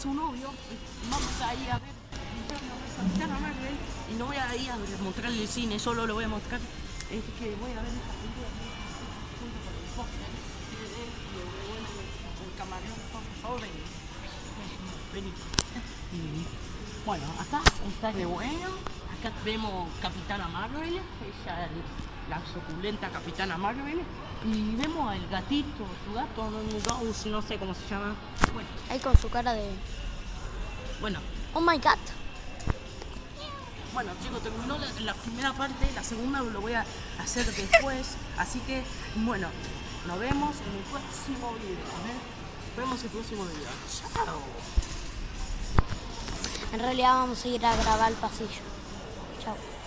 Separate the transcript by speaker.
Speaker 1: su novio. Vamos a ver Capitana Marvel y no voy a ir a mostrarle el cine, solo lo voy a mostrar. Es que voy a ver esta película junto con el póster el camarógrafo. Por vení. Bueno, acá está de bueno. Acá vemos Capitana Marvel, ella la suculenta Capitana Marvel. Y vemos al gatito, su gato, no, un Gauss, no sé cómo se llama. Bueno,
Speaker 2: Ahí con su cara de.
Speaker 1: bueno,
Speaker 2: Oh my god.
Speaker 1: Bueno chicos, terminó la, la primera parte, la segunda lo voy a hacer después, así que bueno, nos vemos en el próximo video. ¿eh? Nos vemos en el próximo video. Chao.
Speaker 2: En realidad vamos a ir a grabar el pasillo. Chao.